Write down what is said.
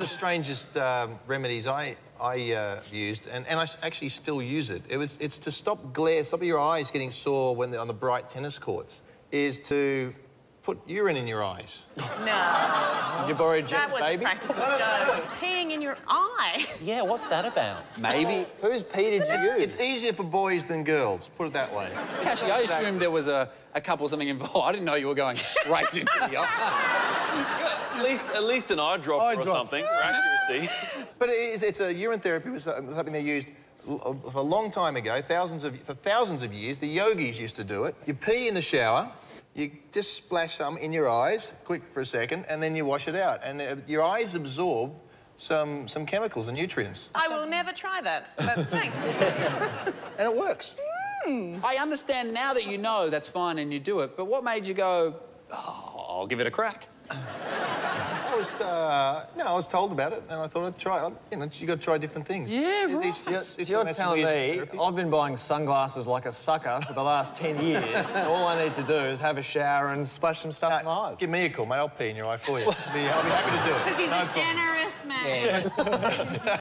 of the strangest um, remedies I I uh, used, and, and I actually still use it. It was it's to stop glare, stop your eyes getting sore when on the bright tennis courts. Is to put urine in your eyes. No. Did you borrow That Jeff's was a baby? practical joke. Peeing in your eye. Yeah, what's that about? Maybe. Oh. Whose pee did you use? It's easier for boys than girls. Put it that way. Actually, I assumed there was a, a couple or something involved. I didn't know you were going straight into the eye. At least, at least an eye dropper Eye or drop. something for accuracy. But it is, it's a urine therapy was something they used for a long time ago, thousands of for thousands of years. The yogis used to do it. You pee in the shower, you just splash some in your eyes, quick for a second, and then you wash it out, and uh, your eyes absorb some some chemicals and nutrients, I will never try that, but thanks. and it works. I understand now that you know that's fine and you do it, but what made you go, oh, I'll give it a crack? I was uh, no, I was told about it, and I thought I'd try it. You know, you got to try different things. Yeah, right. These- these- So you're telling me therapy. I've been buying sunglasses like a sucker for the last 10 years. and all I need to do is have a shower and splash some stuff in my eyes. Give me a call, mate. I'll pee in your eye for you. I'll be, I'll be happy to do it. Because he's a generous man.